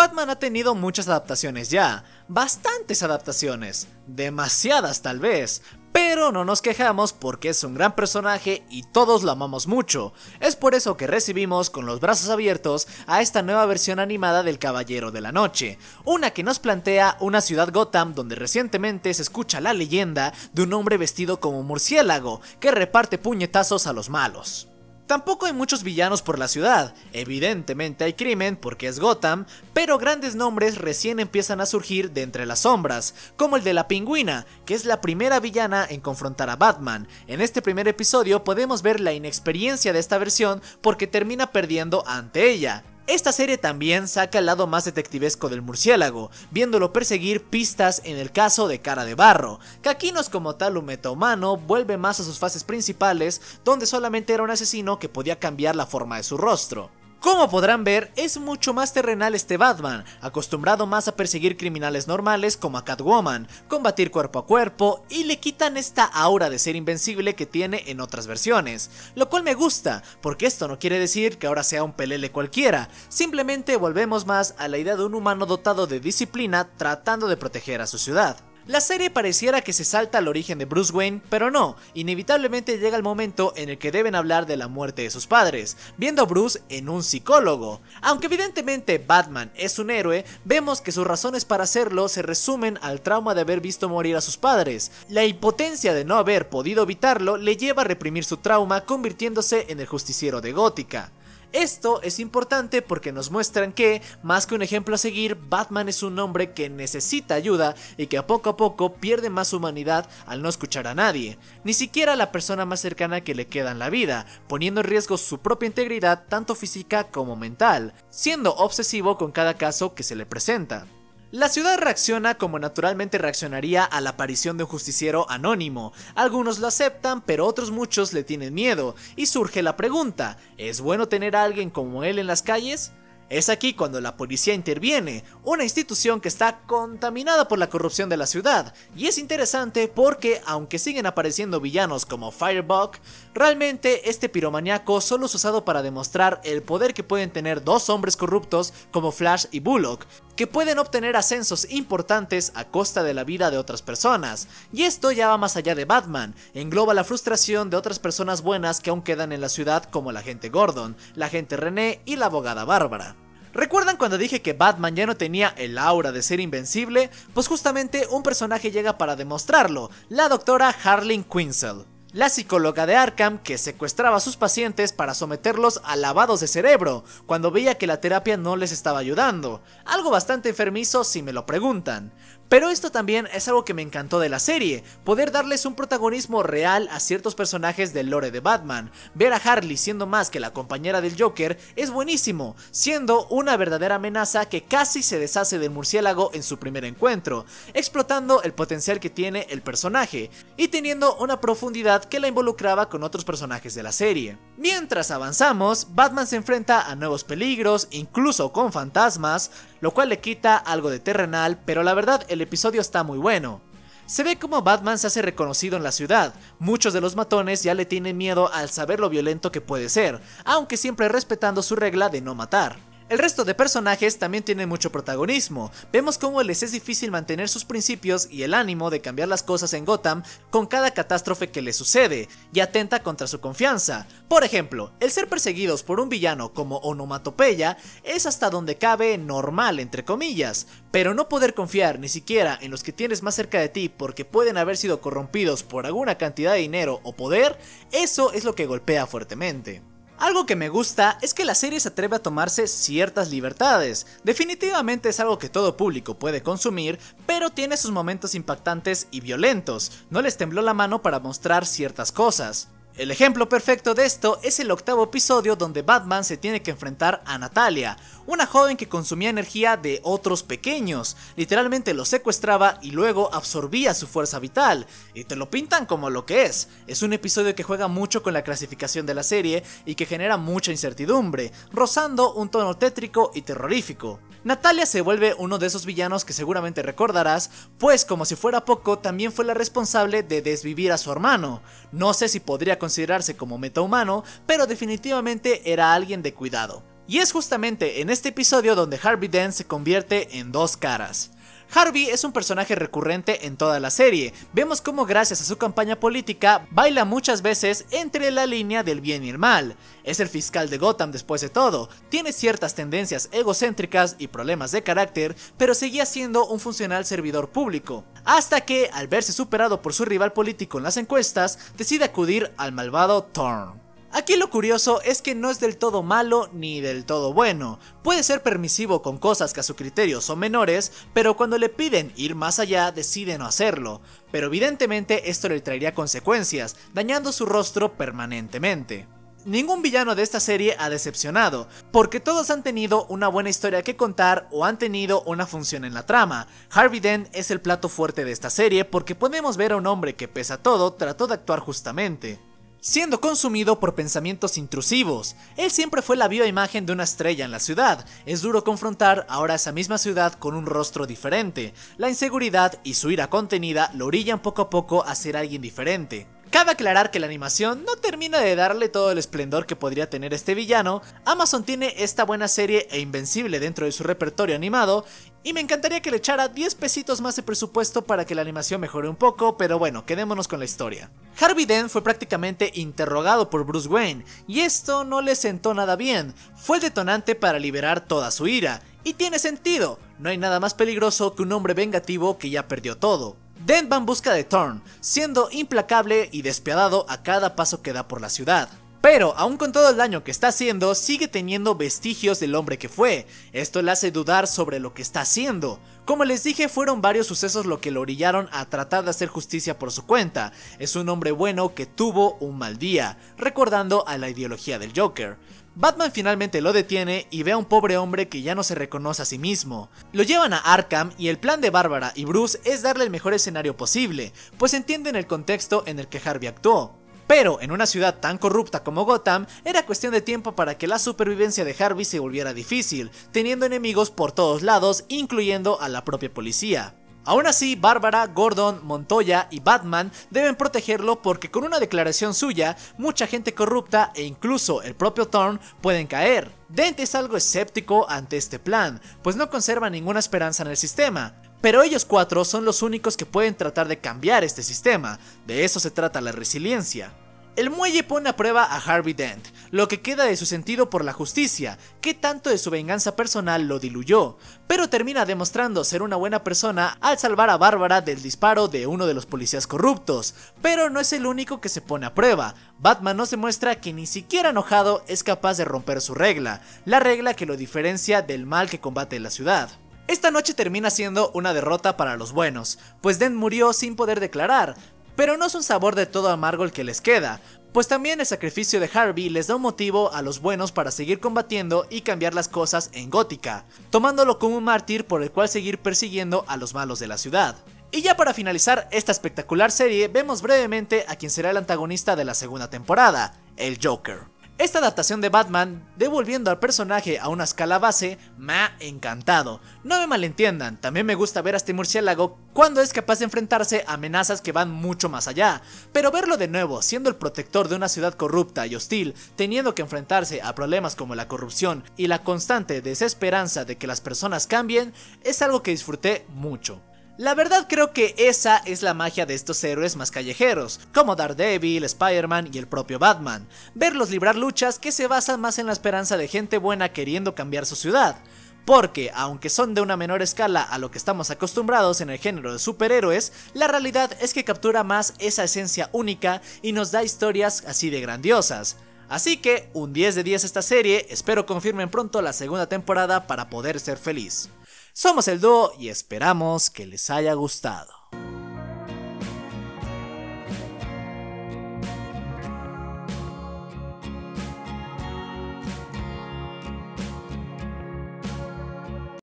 Batman ha tenido muchas adaptaciones ya, bastantes adaptaciones, demasiadas tal vez, pero no nos quejamos porque es un gran personaje y todos lo amamos mucho. Es por eso que recibimos con los brazos abiertos a esta nueva versión animada del Caballero de la Noche, una que nos plantea una ciudad Gotham donde recientemente se escucha la leyenda de un hombre vestido como murciélago que reparte puñetazos a los malos. Tampoco hay muchos villanos por la ciudad, evidentemente hay crimen porque es Gotham, pero grandes nombres recién empiezan a surgir de entre las sombras, como el de la pingüina, que es la primera villana en confrontar a Batman. En este primer episodio podemos ver la inexperiencia de esta versión porque termina perdiendo ante ella, esta serie también saca el lado más detectivesco del murciélago, viéndolo perseguir pistas en el caso de Cara de Barro, es como tal un metahumano, vuelve más a sus fases principales, donde solamente era un asesino que podía cambiar la forma de su rostro. Como podrán ver, es mucho más terrenal este Batman, acostumbrado más a perseguir criminales normales como a Catwoman, combatir cuerpo a cuerpo y le quitan esta aura de ser invencible que tiene en otras versiones, lo cual me gusta, porque esto no quiere decir que ahora sea un pelele cualquiera, simplemente volvemos más a la idea de un humano dotado de disciplina tratando de proteger a su ciudad. La serie pareciera que se salta al origen de Bruce Wayne, pero no, inevitablemente llega el momento en el que deben hablar de la muerte de sus padres, viendo a Bruce en un psicólogo. Aunque evidentemente Batman es un héroe, vemos que sus razones para hacerlo se resumen al trauma de haber visto morir a sus padres. La impotencia de no haber podido evitarlo le lleva a reprimir su trauma convirtiéndose en el justiciero de Gótica. Esto es importante porque nos muestran que, más que un ejemplo a seguir, Batman es un hombre que necesita ayuda y que a poco a poco pierde más humanidad al no escuchar a nadie, ni siquiera a la persona más cercana que le queda en la vida, poniendo en riesgo su propia integridad tanto física como mental, siendo obsesivo con cada caso que se le presenta. La ciudad reacciona como naturalmente reaccionaría a la aparición de un justiciero anónimo. Algunos lo aceptan, pero otros muchos le tienen miedo. Y surge la pregunta, ¿es bueno tener a alguien como él en las calles? Es aquí cuando la policía interviene, una institución que está contaminada por la corrupción de la ciudad, y es interesante porque aunque siguen apareciendo villanos como Firebug, realmente este piromaniaco solo es usado para demostrar el poder que pueden tener dos hombres corruptos como Flash y Bullock, que pueden obtener ascensos importantes a costa de la vida de otras personas, y esto ya va más allá de Batman, engloba la frustración de otras personas buenas que aún quedan en la ciudad como la agente Gordon, la agente René y la abogada Bárbara. ¿Recuerdan cuando dije que Batman ya no tenía el aura de ser invencible? Pues justamente un personaje llega para demostrarlo, la doctora Harleen Quinzel. La psicóloga de Arkham que secuestraba a sus pacientes para someterlos a lavados de cerebro, cuando veía que la terapia no les estaba ayudando. Algo bastante enfermizo si me lo preguntan. Pero esto también es algo que me encantó de la serie, poder darles un protagonismo real a ciertos personajes del lore de Batman. Ver a Harley siendo más que la compañera del Joker es buenísimo, siendo una verdadera amenaza que casi se deshace del murciélago en su primer encuentro, explotando el potencial que tiene el personaje y teniendo una profundidad que la involucraba con otros personajes de la serie. Mientras avanzamos, Batman se enfrenta a nuevos peligros, incluso con fantasmas, lo cual le quita algo de terrenal, pero la verdad el episodio está muy bueno. Se ve como Batman se hace reconocido en la ciudad, muchos de los matones ya le tienen miedo al saber lo violento que puede ser, aunque siempre respetando su regla de no matar. El resto de personajes también tienen mucho protagonismo. Vemos cómo les es difícil mantener sus principios y el ánimo de cambiar las cosas en Gotham con cada catástrofe que les sucede, y atenta contra su confianza. Por ejemplo, el ser perseguidos por un villano como Onomatopeya es hasta donde cabe normal, entre comillas, pero no poder confiar ni siquiera en los que tienes más cerca de ti porque pueden haber sido corrompidos por alguna cantidad de dinero o poder, eso es lo que golpea fuertemente. Algo que me gusta es que la serie se atreve a tomarse ciertas libertades. Definitivamente es algo que todo público puede consumir, pero tiene sus momentos impactantes y violentos. No les tembló la mano para mostrar ciertas cosas. El ejemplo perfecto de esto es el octavo episodio donde Batman se tiene que enfrentar a Natalia, una joven que consumía energía de otros pequeños, literalmente los secuestraba y luego absorbía su fuerza vital, y te lo pintan como lo que es. Es un episodio que juega mucho con la clasificación de la serie y que genera mucha incertidumbre, rozando un tono tétrico y terrorífico. Natalia se vuelve uno de esos villanos que seguramente recordarás, pues como si fuera poco, también fue la responsable de desvivir a su hermano. No sé si podría considerarse como metahumano, pero definitivamente era alguien de cuidado. Y es justamente en este episodio donde Harvey Dent se convierte en dos caras. Harvey es un personaje recurrente en toda la serie. Vemos cómo gracias a su campaña política baila muchas veces entre la línea del bien y el mal. Es el fiscal de Gotham después de todo, tiene ciertas tendencias egocéntricas y problemas de carácter, pero seguía siendo un funcional servidor público. Hasta que, al verse superado por su rival político en las encuestas, decide acudir al malvado Thorn. Aquí lo curioso es que no es del todo malo ni del todo bueno. Puede ser permisivo con cosas que a su criterio son menores, pero cuando le piden ir más allá decide no hacerlo. Pero evidentemente esto le traería consecuencias, dañando su rostro permanentemente. Ningún villano de esta serie ha decepcionado, porque todos han tenido una buena historia que contar o han tenido una función en la trama. Harvey Dent es el plato fuerte de esta serie porque podemos ver a un hombre que pese a todo trató de actuar justamente siendo consumido por pensamientos intrusivos. Él siempre fue la viva imagen de una estrella en la ciudad. Es duro confrontar ahora esa misma ciudad con un rostro diferente. La inseguridad y su ira contenida lo orillan poco a poco a ser alguien diferente. Cabe aclarar que la animación no termina de darle todo el esplendor que podría tener este villano, Amazon tiene esta buena serie e invencible dentro de su repertorio animado, y me encantaría que le echara 10 pesitos más de presupuesto para que la animación mejore un poco, pero bueno, quedémonos con la historia. Harvey Dent fue prácticamente interrogado por Bruce Wayne, y esto no le sentó nada bien, fue el detonante para liberar toda su ira, y tiene sentido, no hay nada más peligroso que un hombre vengativo que ya perdió todo. Dent va en busca de Thorn, siendo implacable y despiadado a cada paso que da por la ciudad. Pero, aun con todo el daño que está haciendo, sigue teniendo vestigios del hombre que fue. Esto le hace dudar sobre lo que está haciendo. Como les dije, fueron varios sucesos lo que lo orillaron a tratar de hacer justicia por su cuenta. Es un hombre bueno que tuvo un mal día, recordando a la ideología del Joker. Batman finalmente lo detiene y ve a un pobre hombre que ya no se reconoce a sí mismo. Lo llevan a Arkham y el plan de Bárbara y Bruce es darle el mejor escenario posible, pues entienden el contexto en el que Harvey actuó. Pero en una ciudad tan corrupta como Gotham, era cuestión de tiempo para que la supervivencia de Harvey se volviera difícil, teniendo enemigos por todos lados, incluyendo a la propia policía. Aún así, Bárbara, Gordon, Montoya y Batman deben protegerlo porque con una declaración suya, mucha gente corrupta e incluso el propio Thorn pueden caer. Dent es algo escéptico ante este plan, pues no conserva ninguna esperanza en el sistema. Pero ellos cuatro son los únicos que pueden tratar de cambiar este sistema, de eso se trata la resiliencia. El muelle pone a prueba a Harvey Dent, lo que queda de su sentido por la justicia, que tanto de su venganza personal lo diluyó, pero termina demostrando ser una buena persona al salvar a Bárbara del disparo de uno de los policías corruptos, pero no es el único que se pone a prueba. Batman nos demuestra que ni siquiera enojado es capaz de romper su regla, la regla que lo diferencia del mal que combate en la ciudad. Esta noche termina siendo una derrota para los buenos, pues Dent murió sin poder declarar, pero no es un sabor de todo amargo el que les queda, pues también el sacrificio de Harvey les da un motivo a los buenos para seguir combatiendo y cambiar las cosas en Gótica, tomándolo como un mártir por el cual seguir persiguiendo a los malos de la ciudad. Y ya para finalizar esta espectacular serie, vemos brevemente a quien será el antagonista de la segunda temporada, el Joker. Esta adaptación de Batman, devolviendo al personaje a una escala base, me ha encantado. No me malentiendan, también me gusta ver a este murciélago cuando es capaz de enfrentarse a amenazas que van mucho más allá. Pero verlo de nuevo, siendo el protector de una ciudad corrupta y hostil, teniendo que enfrentarse a problemas como la corrupción y la constante desesperanza de que las personas cambien, es algo que disfruté mucho. La verdad creo que esa es la magia de estos héroes más callejeros, como Daredevil, Spider-Man y el propio Batman, verlos librar luchas que se basan más en la esperanza de gente buena queriendo cambiar su ciudad. Porque, aunque son de una menor escala a lo que estamos acostumbrados en el género de superhéroes, la realidad es que captura más esa esencia única y nos da historias así de grandiosas. Así que, un 10 de 10 esta serie, espero confirmen pronto la segunda temporada para poder ser feliz. Somos el dúo y esperamos que les haya gustado.